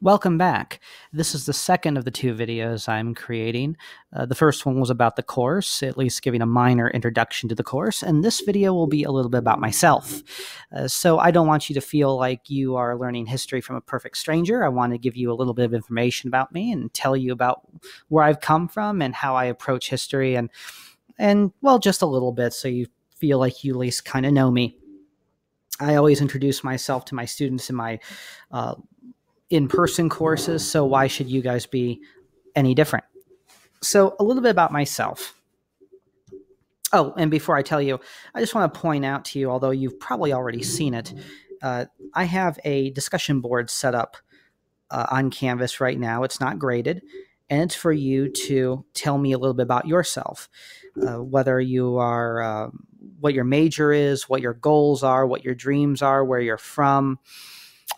Welcome back. This is the second of the two videos I'm creating. Uh, the first one was about the course, at least giving a minor introduction to the course, and this video will be a little bit about myself. Uh, so I don't want you to feel like you are learning history from a perfect stranger. I want to give you a little bit of information about me and tell you about where I've come from and how I approach history and and well, just a little bit so you feel like you at least kind of know me. I always introduce myself to my students in my uh, in person courses, so why should you guys be any different? So, a little bit about myself. Oh, and before I tell you, I just want to point out to you, although you've probably already seen it, uh, I have a discussion board set up uh, on Canvas right now. It's not graded, and it's for you to tell me a little bit about yourself, uh, whether you are, uh, what your major is, what your goals are, what your dreams are, where you're from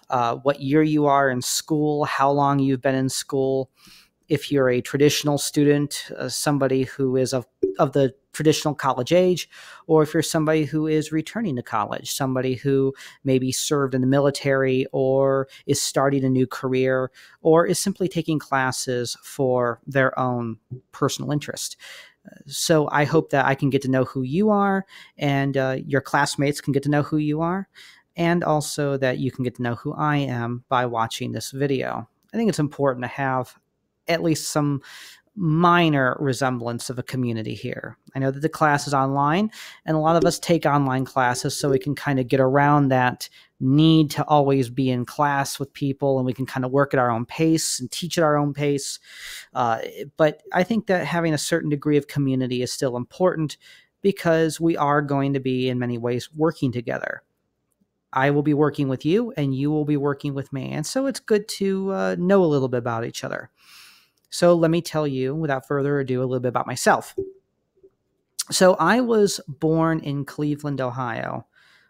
uh, what year you are in school, how long you've been in school. If you're a traditional student, uh, somebody who is of, of the traditional college age, or if you're somebody who is returning to college, somebody who maybe served in the military or is starting a new career or is simply taking classes for their own personal interest. So I hope that I can get to know who you are and uh, your classmates can get to know who you are and also that you can get to know who I am by watching this video. I think it's important to have at least some minor resemblance of a community here. I know that the class is online, and a lot of us take online classes so we can kind of get around that need to always be in class with people and we can kind of work at our own pace and teach at our own pace. Uh, but I think that having a certain degree of community is still important because we are going to be, in many ways, working together. I will be working with you and you will be working with me. And so it's good to uh, know a little bit about each other. So let me tell you, without further ado, a little bit about myself. So I was born in Cleveland, Ohio.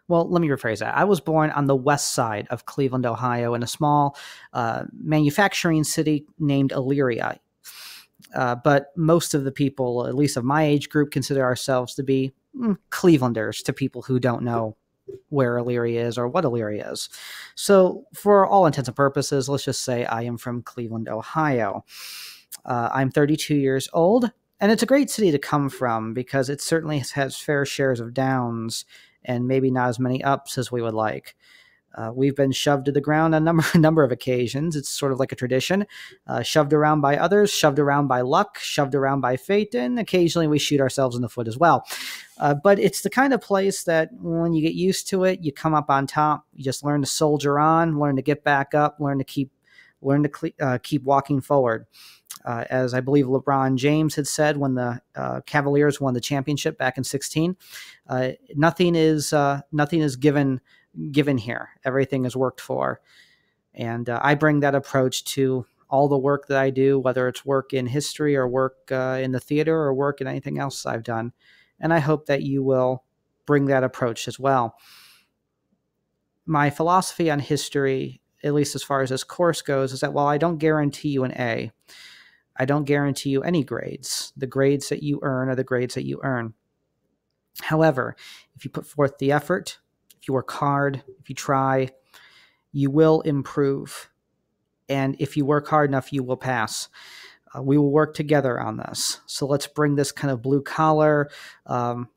Well, let me rephrase that. I was born on the west side of Cleveland, Ohio, in a small uh, manufacturing city named Elyria. Uh, but most of the people, at least of my age group, consider ourselves to be mm, Clevelanders to people who don't know where Elyria is or what Elyria is. So, for all intents and purposes, let's just say I am from Cleveland, Ohio. Uh, I'm 32 years old, and it's a great city to come from because it certainly has fair shares of downs and maybe not as many ups as we would like. Uh, we've been shoved to the ground a number, number of occasions. It's sort of like a tradition. Uh, shoved around by others, shoved around by luck, shoved around by fate, and occasionally we shoot ourselves in the foot as well. Uh, but it's the kind of place that when you get used to it, you come up on top. You just learn to soldier on, learn to get back up, learn to keep, learn to uh, keep walking forward. Uh, as I believe LeBron James had said when the uh, Cavaliers won the championship back in 16, nothing is nothing is given given here. Everything is worked for. And uh, I bring that approach to all the work that I do, whether it's work in history or work uh, in the theater or work in anything else I've done. And I hope that you will bring that approach as well. My philosophy on history, at least as far as this course goes, is that while I don't guarantee you an A, I don't guarantee you any grades. The grades that you earn are the grades that you earn. However, if you put forth the effort, if you work hard, if you try, you will improve. And if you work hard enough, you will pass. Uh, we will work together on this. So let's bring this kind of blue collar, um,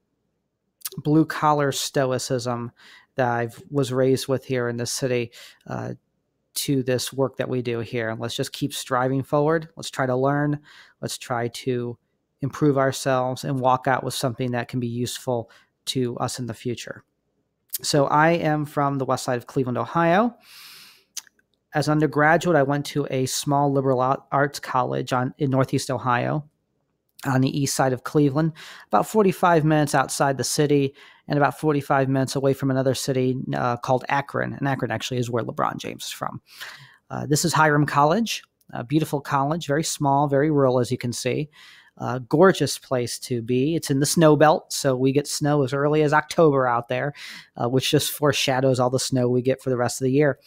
blue collar stoicism that I was raised with here in this city uh, to this work that we do here. And let's just keep striving forward. Let's try to learn. Let's try to improve ourselves and walk out with something that can be useful to us in the future. So I am from the west side of Cleveland, Ohio. As an undergraduate, I went to a small liberal arts college on, in Northeast Ohio on the east side of Cleveland, about 45 minutes outside the city and about 45 minutes away from another city uh, called Akron. And Akron actually is where LeBron James is from. Uh, this is Hiram College, a beautiful college, very small, very rural, as you can see. Uh, gorgeous place to be. It's in the snow belt, so we get snow as early as October out there, uh, which just foreshadows all the snow we get for the rest of the year.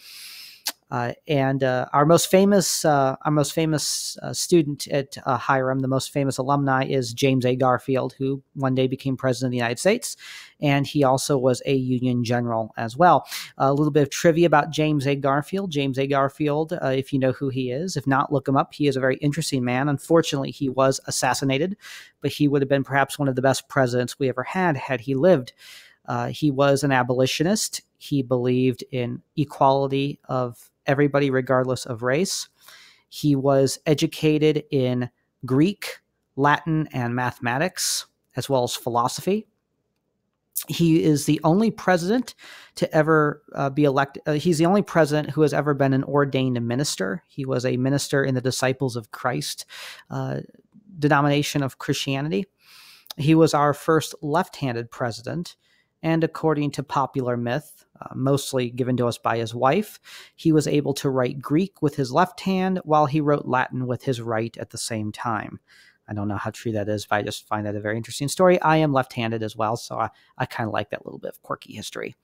Uh, and uh, our most famous, uh, our most famous uh, student at uh, Hiram, the most famous alumni, is James A. Garfield, who one day became president of the United States, and he also was a Union general as well. a little bit of trivia about James A. Garfield. James A. Garfield, uh, if you know who he is, if not, look him up. He is a very interesting man. Unfortunately, he was assassinated, but he would have been perhaps one of the best presidents we ever had had he lived. he was an abolitionist. He believed in equality of everybody, regardless of race. He was educated in Greek, Latin, and mathematics, as well as philosophy. He is the only president to ever uh, be elected. Uh, he's the only president who has ever been an ordained minister. He was a minister in the Disciples of Christ uh, denomination of Christianity. He was our first left handed president. And according to popular myth, uh, mostly given to us by his wife. He was able to write Greek with his left hand while he wrote Latin with his right at the same time. I don't know how true that is, but I just find that a very interesting story. I am left handed as well, so I, I kind of like that little bit of quirky history.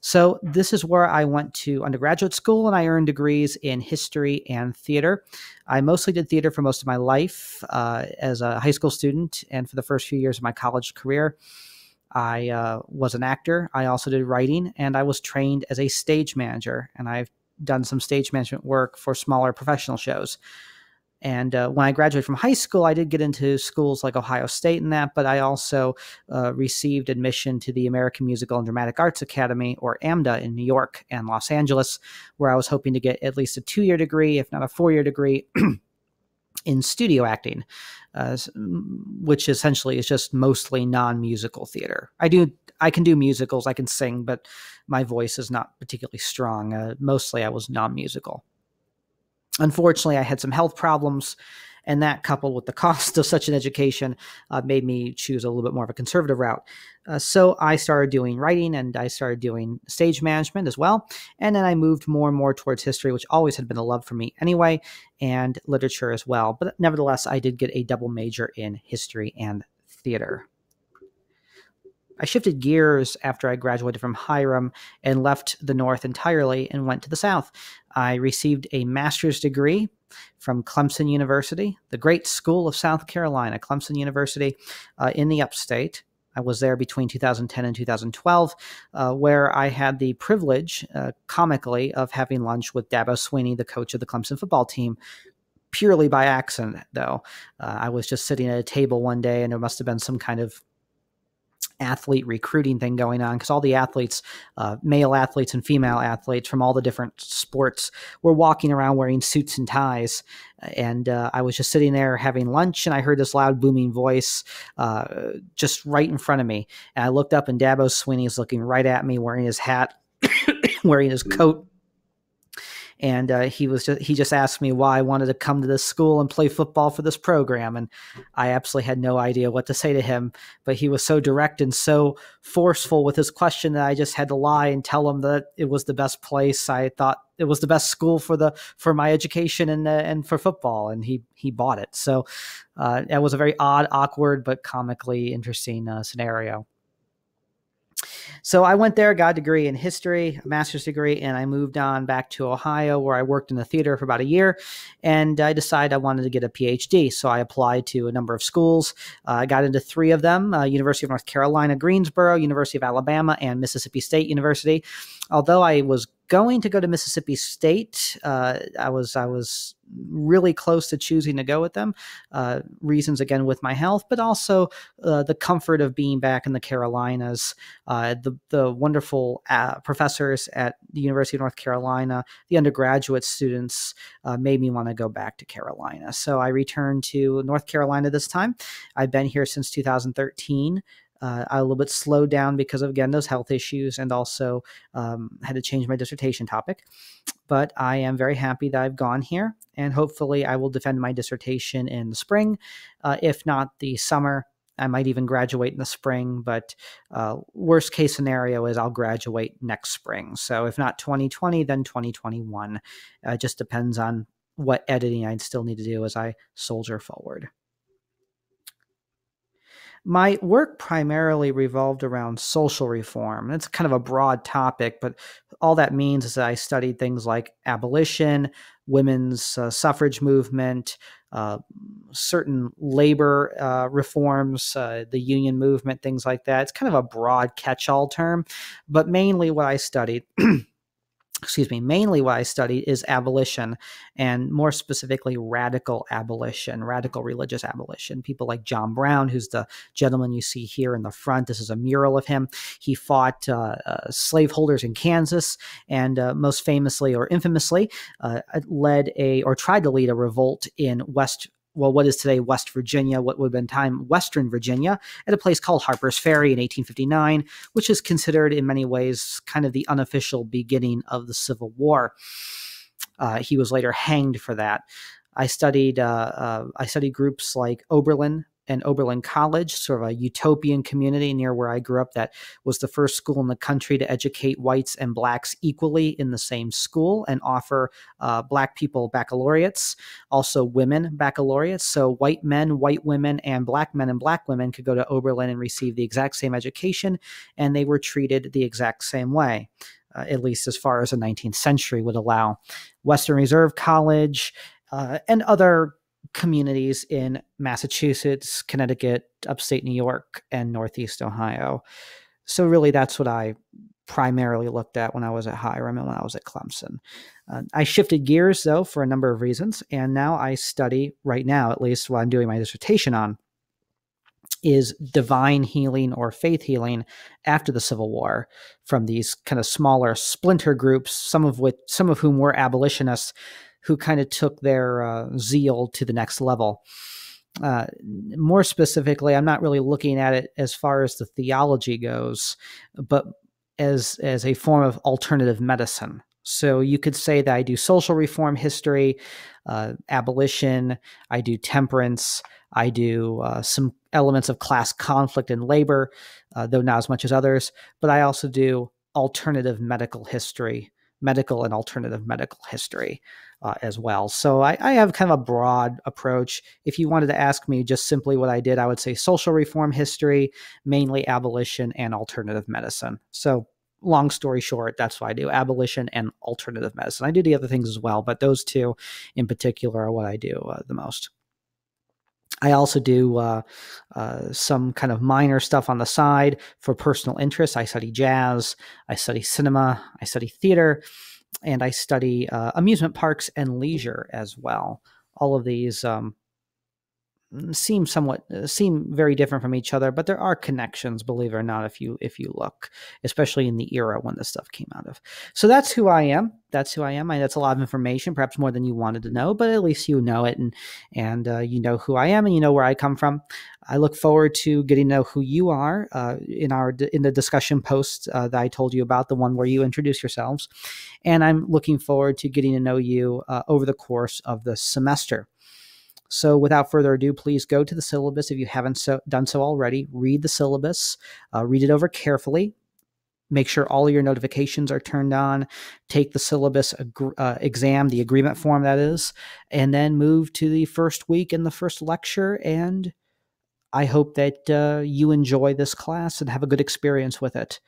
So, this is where I went to undergraduate school and I earned degrees in history and theater. I mostly did theater for most of my life uh, as a high school student and for the first few years of my college career. I uh, was an actor. I also did writing, and I was trained as a stage manager. And I've done some stage management work for smaller professional shows. And uh, when I graduated from high school, I did get into schools like Ohio State and that, but I also uh, received admission to the American Musical and Dramatic Arts Academy, or AMDA, in New York and Los Angeles, where I was hoping to get at least a two year degree, if not a four year degree. in studio acting, uh, which essentially is just mostly non-musical theater. I do I can do musicals, I can sing, but my voice is not particularly strong. Uh, mostly, I was non-musical. Unfortunately, I had some health problems and that, coupled with the cost of such an education, uh, made me choose a little bit more of a conservative route. Uh, so I started doing writing and I started doing stage management as well. And then I moved more and more towards history, which always had been a love for me anyway, and literature as well. But nevertheless, I did get a double major in history and theater. I shifted gears after I graduated from Hiram and left the North entirely and went to the South. I received a master's degree from Clemson University, the great school of South Carolina, Clemson University uh, in the upstate. I was there between 2010 and 2012, uh, where I had the privilege, uh, comically, of having lunch with Dabo Swinney, the coach of the Clemson football team, purely by accident, though. Uh, I was just sitting at a table one day and there must have been some kind of athlete recruiting thing going on because all the athletes, uh, male athletes and female athletes from all the different sports, were walking around wearing suits and ties. And uh, I was just sitting there having lunch, and I heard this loud, booming voice uh, just right in front of me. And I looked up, and Dabo Swinney is looking right at me, wearing his hat, wearing his coat and uh, he was just he just asked me why I wanted to come to this school and play football for this program, and I absolutely had no idea what to say to him. But he was so direct and so forceful with his question that I just had to lie and tell him that it was the best place. I thought it was the best school for the for my education and uh, and for football, and he he bought it. So uh, it was a very odd, awkward, but comically interesting uh, scenario. So I went there, got a degree in history, a master's degree, and I moved on back to Ohio where I worked in the theater for about a year. And I decided I wanted to get a PhD. So I applied to a number of schools. Uh, I got into three of them uh, University of North Carolina, Greensboro, University of Alabama, and Mississippi State University. Although I was going to go to Mississippi State. Uh, I was I was really close to choosing to go with them. Uh, reasons again with my health, but also uh, the comfort of being back in the Carolinas. Uh, the the wonderful uh, professors at the University of North Carolina, the undergraduate students uh, made me want to go back to Carolina. So I returned to North Carolina this time. I've been here since 2013 uh, a little bit slowed down because of again those health issues and also um, had to change my dissertation topic. But i am very happy that i've gone here and hopefully i will defend my dissertation in the spring. Uh, if not the summer i might even graduate in the spring but uh, worst case scenario is i'll graduate next spring. So if not 2020 then 2021 uh, it just depends on what editing i still need to do as i soldier forward My work primarily revolved around social reform. It's kind of a broad topic, but all that means is that I studied things like abolition, women's uh, suffrage movement, uh, certain labor uh, reforms, uh, the union movement, things like that. It's kind of a broad catch all term, but mainly what I studied. excuse me, mainly what I studied is abolition and more specifically radical abolition, radical religious abolition. People like John Brown, who's the gentleman you see here in the front. This is a mural of him. He fought uh, uh, slaveholders in Kansas and uh, most famously or infamously uh, led a or tried to lead a revolt in West well, what is today West Virginia, what would have been time Western Virginia, at a place called Harper's Ferry in 1859, which is considered in many ways kind of the unofficial beginning of the Civil War. Uh, he was later hanged for that. I studied uh, uh, I studied groups like Oberlin, and Oberlin College, sort of a utopian community near where I grew up that was the first school in the country to educate whites and blacks equally in the same school and offer uh, black people baccalaureates, also women baccalaureates. So white men, white women, and black men and black women could go to Oberlin and receive the exact same education, and they were treated the exact same way. Uh, at least as far as the 19th century would allow. Western Reserve College uh, and other communities in Massachusetts, Connecticut, upstate New York, and Northeast Ohio. So, really, that's what I primarily looked at when I was at Hiram and when I was at Clemson. Uh, I shifted gears, though, for a number of reasons. And now I study, right now at least, what I'm doing my dissertation on, is divine healing or faith healing after the Civil War from these kind of smaller splinter groups, some of which, some of whom were abolitionists who kind of took their uh, zeal to the next level. Uh, more specifically, I'm not really looking at it as far as the theology goes, but as as a form of alternative medicine. So you could say that I do social reform history, uh, abolition, I do temperance, I do uh, some elements of class conflict and labor, uh, though not as much as others, but I also do alternative medical history, medical and alternative medical history uh, as well. So I, I, have kind of a broad approach. If you wanted to ask me just simply what I did, I would say social reform history, mainly abolition and alternative medicine. So long story short, that's what I do abolition and alternative medicine. I do the other things as well, but those two in particular are what I do uh, the most. I also do uh, uh, some kind of minor stuff on the side for personal interest. I study jazz, I study cinema, I study theater, and I study uh, amusement parks and leisure as well. All of these um, seem somewhat uh, seem very different from each other, but there are connections, believe it or not, if you if you look, especially in the era when this stuff came out of. So that's who I am. That's who I am. I, that's a lot of information, perhaps more than you wanted to know, but at least you know it and and uh, you know who I am and you know where I come from. I look forward to getting to know who you are uh, in our in the discussion post uh, that I told you about, the one where you introduce yourselves, and I'm looking forward to getting to know you uh, over the course of the semester. So, without further ado, please go to the syllabus if you haven't so, done so already. Read the syllabus, uh, read it over carefully. Make sure all your notifications are turned on. Take the syllabus uh, exam, the agreement form that is, and then move to the first week and the first lecture. And I hope that uh, you enjoy this class and have a good experience with it.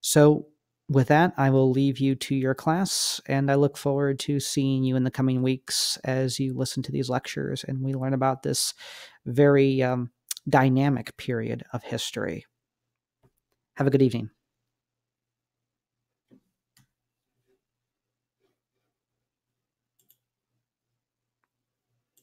So, with that, I will leave you to your class, and I look forward to seeing you in the coming weeks as you listen to these lectures and we learn about this very um, dynamic period of history. Have a good evening.